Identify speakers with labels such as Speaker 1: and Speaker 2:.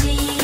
Speaker 1: see